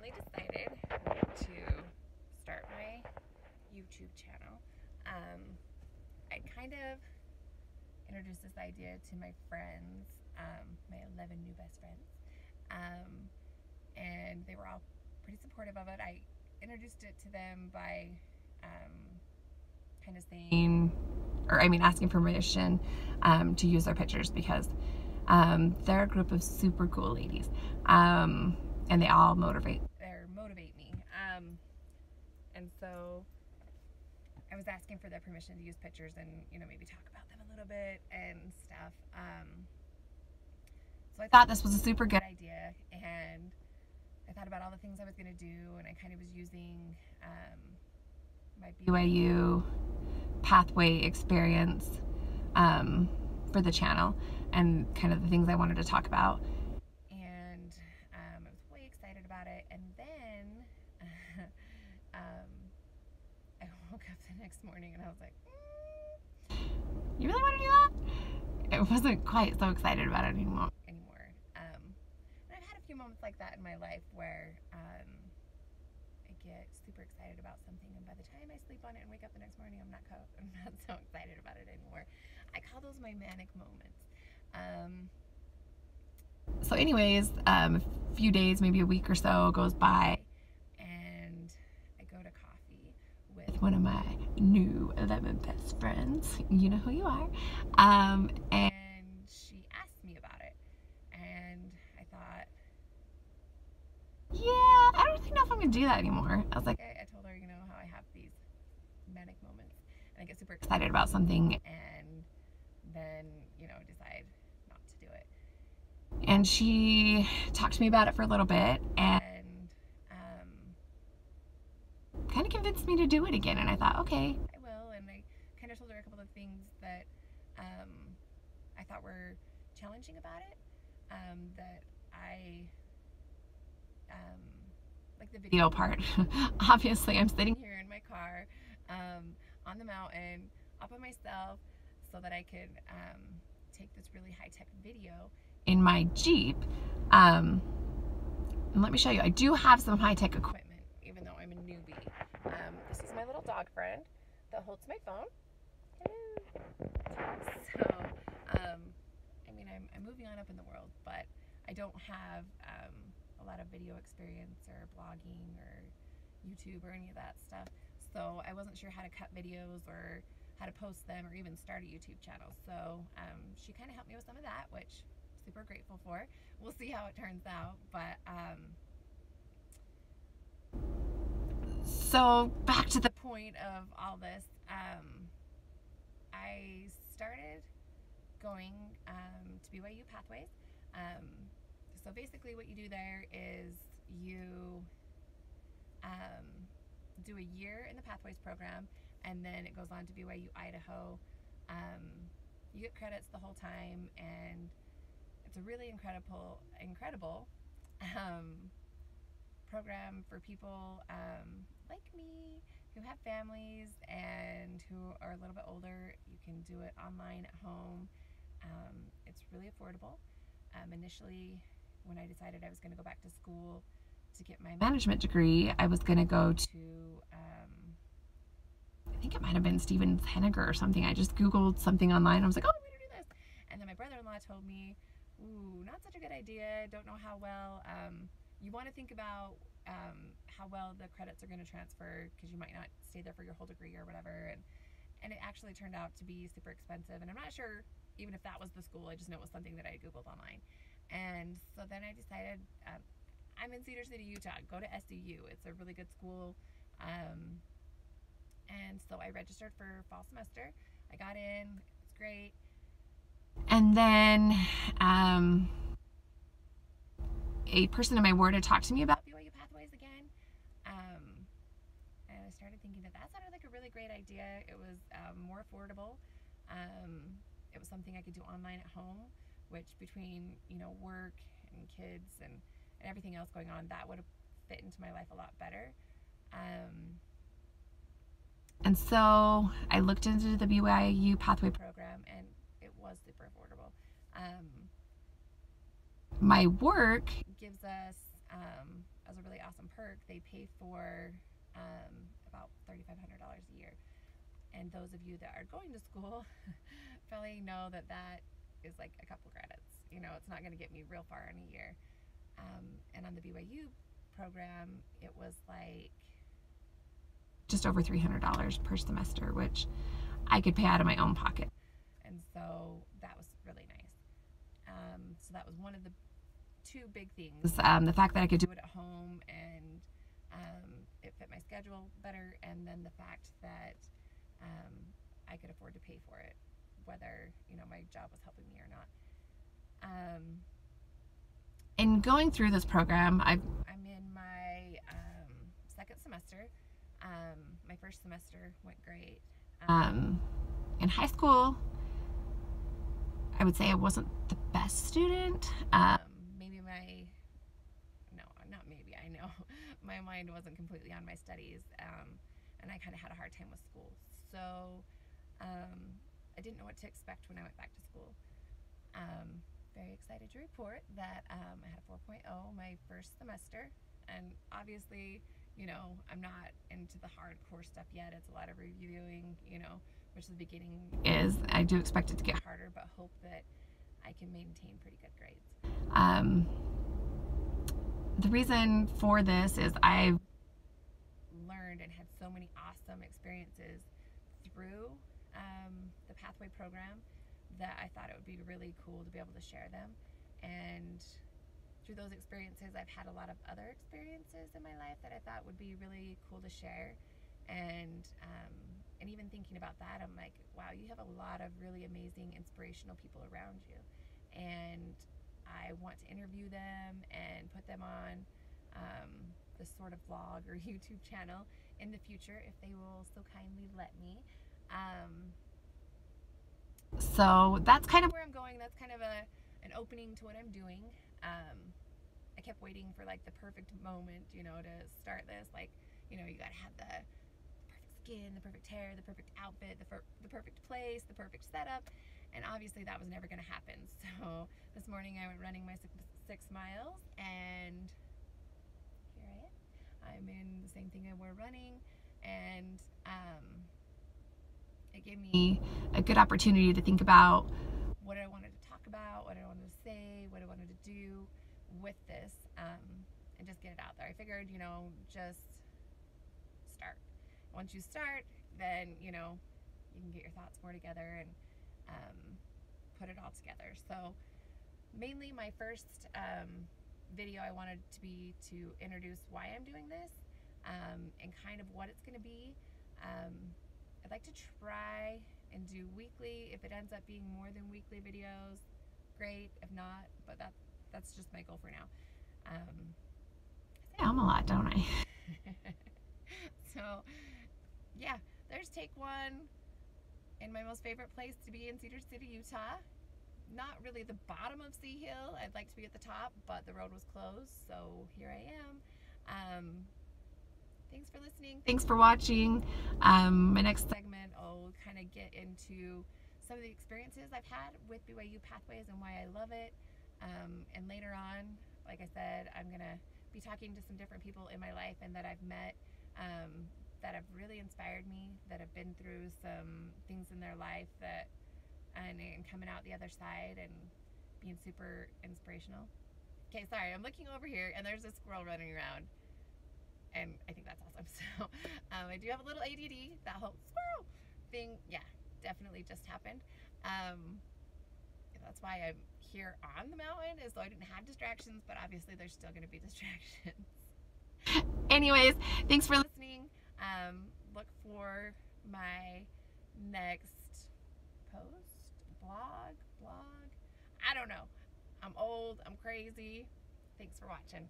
finally decided to start my YouTube channel. Um, I kind of introduced this idea to my friends, um, my 11 new best friends, um, and they were all pretty supportive of it. I introduced it to them by um, kind of saying, or I mean, asking permission um, to use their pictures because um, they're a group of super cool ladies, um, and they all motivate. Um, and so I was asking for their permission to use pictures and you know maybe talk about them a little bit and stuff. Um, so I thought this was a super good idea, and I thought about all the things I was gonna do, and I kind of was using um, my BYU pathway experience um, for the channel and kind of the things I wanted to talk about. And um, I was way excited about it. And then um, I woke morning and I was like, mm, you really want to do that? I wasn't quite so excited about it anymore. anymore. Um, and I've had a few moments like that in my life where um, I get super excited about something and by the time I sleep on it and wake up the next morning, I'm not, I'm not so excited about it anymore. I call those my manic moments. Um, so anyways, um, a few days, maybe a week or so goes by and I go to coffee with one of my new 11 best friends. You know who you are. Um, and she asked me about it. And I thought, yeah, I don't think know if I'm going to do that anymore. I was like, I, I told her, you know, how I have these manic moments and I get super excited about something and then, you know, decide not to do it. and she talked to me about it for a little bit and um, kind of convinced me to do it again. And I thought, okay, I will. And I kind of told her a couple of things that um, I thought were challenging about it. Um, that I um, like the video part. Obviously, I'm sitting here in my car um, on the mountain up on myself so that I could um, take this really high tech video in my Jeep. Um, and let me show you, I do have some high-tech equipment, even though I'm a newbie. This is my little dog friend that holds my phone. So, um, I mean, I'm, I'm, moving on up in the world, but I don't have um, a lot of video experience or blogging or YouTube or any of that stuff. So I wasn't sure how to cut videos or how to post them or even start a YouTube channel. So um, she kind of helped me with some of that, which I'm super grateful for. We'll see how it turns out, but um, so back to the point of all this. Um, I started going um, to BYU Pathways. Um, so basically, what you do there is you um, do a year in the Pathways program, and then it goes on to BYU Idaho. Um, you get credits the whole time, and it's a really incredible, incredible um, program for people um, like me who have families and who are a little bit older. You can do it online at home. Um, it's really affordable. Um, initially, when I decided I was going to go back to school to get my management degree, I was going to go to, um, I think it might have been Stevens-Henager or something. I just Googled something online. I was like, oh, I'm going to do this. And then my brother in law told me, ooh, not such a good idea, don't know how well. Um, you want to think about um, how well the credits are going to transfer because you might not stay there for your whole degree or whatever. And, and it actually turned out to be super expensive. And I'm not sure even if that was the school, I just know it was something that I Googled online. And so then I decided um, I'm in Cedar City, Utah. Go to SUU. It's a really good school. Um, and so I registered for fall semester. I got in. It's great. And then um, a person in my ward had talked to me about BYU Pathways again. Um, and I started thinking that that sounded like a really great idea. It was um, more affordable. Um, it was something I could do online at home, which between, you know, work and kids and, and everything else going on, that would have fit into my life a lot better. Um, and so I looked into the BYU Pathway program and it was super affordable. My work gives us um, as a really awesome perk, they pay for um, about $3,500 a year. And those of you that are going to school probably know that that is like a couple credits. You know, it's not going to get me real far in a year. Um, and on the BYU program, it was like just over $300 per semester, which I could pay out of my own pocket. And so that was really nice. Um, so that was one of the two big things. Um, the fact that I could do it at home and um, it fit my schedule better, and then the fact that um, I could afford to pay for it, whether you know my job was helping me or not. Um, in going through this program, i am in my um, second semester. Um, my first semester went great. In high school, I would say I wasn't the best student. Um, maybe my, no, not maybe, I know. My mind wasn't completely on my studies, um, and I kind of had a hard time with school. So um, I didn't know what to expect when I went back to school. Um, very excited to report that um, I had a 4.0 my first semester, and obviously, you know, I'm not into the hardcore stuff yet. It's a lot of reviewing, you know, which the beginning is. I do expect it to get harder, but hope that I can maintain pretty good grades. The reason for this is I've learned and had so many awesome experiences through um, the Pathway program that I thought it would be really cool to be able to share them. And through those experiences, I've had a lot of other experiences in my life that I thought would be really cool to share. And um, and even thinking about that, I'm like, wow, you have a lot of really amazing, inspirational people around you, and I want to interview them and put them on um, this sort of vlog or YouTube channel in the future if they will so kindly let me. Um, so that's kind of where I'm going. That's kind of a an opening to what I'm doing. Um, I kept waiting for like the perfect moment, you know, to start this. Like, you know, you gotta have the, perfect skin, the perfect hair, the perfect outfit, the, the perfect place, the perfect setup. And obviously that was never gonna happen. So this morning I went running my six, six miles and here I am. I'm in the same thing I wore running and um, it gave me a good opportunity to think about what I wanted to talk about, what I wanted to say, what I wanted to do with this, um, and just get it out there. I figured, you know, just start. Once you start, then, you know, you can get your thoughts more together and um, put it all together. So, mainly my first um, video I wanted to be to introduce why I'm doing this um, and kind of what it's going to be. Um, I'd like to try and do weekly. If it ends up being more than weekly videos, great. If not, but that that's just my goal for now. Um, I say I'm a lot, don't I? so, yeah, there's take one in my most favorite place to be in Cedar City, Utah. Not really the bottom of C Hill. I'd like to be at the top, but the road was closed, so here I am. Um, thanks for listening. Thanks for watching. Um, my next segment, I'll kind of get into some of the experiences I've had with BYU Pathways and why I love it. Um, and later on, like I said, I'm going to be talking to some different people in my life and that I've met um, that have really inspired me, that have been through some things in their life that, and, and coming out the other side and being super inspirational. Okay, sorry, I'm looking over here and there's a squirrel running around and I think that's awesome. So um, I do have a little ADD. That whole squirrel thing, yeah, definitely just happened. Um, that's why I'm here on the mountain, is so I didn't have distractions, but obviously there's still going to be distractions. Anyways, thanks for listening. Um, look for my next post, blog, blog. I don't know. I'm old, I'm crazy. Thanks for watching.